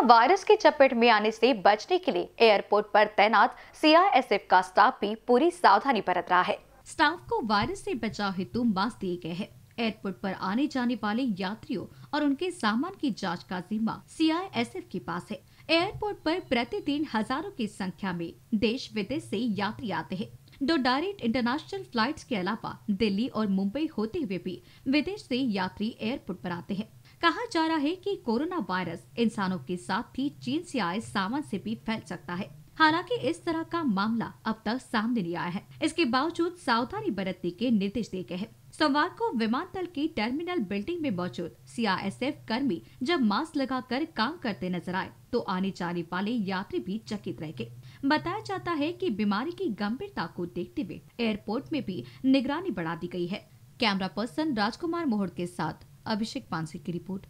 Corona virus की चपेट में आने से बचने के लिए एयरपोर्ट पर तैनात सीआईएसएफ का स्टाफ भी पूरी सावधानी बरत रहा है। स्टाफ को वायरस से बचाव हेतु मास्क दिए गए हैं। एयरपोर्ट पर आने जाने वाले यात्रियों और उनके सामान की जाँच का जिम्मा सीआईएसएफ के पास है। एयरपोर्ट पर प्रतिदिन हज़ारों की संख्या में देश विदेश से यात्री आते हैं। दो डायरेक्ट इंटरनेशनल फ्लाइट्स के अलावा दिल्ली और मुंबई होते हुए भी विदेश से यात्री एयरपोर्ट पर आते हैं। कहा जा रहा है कि कोरोना वायरस इंसानों के साथ ही चीन से आए सामान से भी फैल सकता है। हालाँकि इस तरह का मामला अब तक सामने नहीं आया है। इसके बावजूद सावधानी बरतने के निर्देश दिए गए हैं। सोमवार को विमानतल की टर्मिनल बिल्डिंग में मौजूद सीआईएसएफ कर्मी जब मास्क लगाकर काम करते नज़र आए तो आने जाने वाले यात्री भी चकित रह गए। बताया जाता है कि बीमारी की गंभीरता को देखते हुए एयरपोर्ट में भी निगरानी बढ़ा दी गई है। कैमरा पर्सन राजकुमार मोहड़ के साथ अभिषेक पांसे की रिपोर्ट।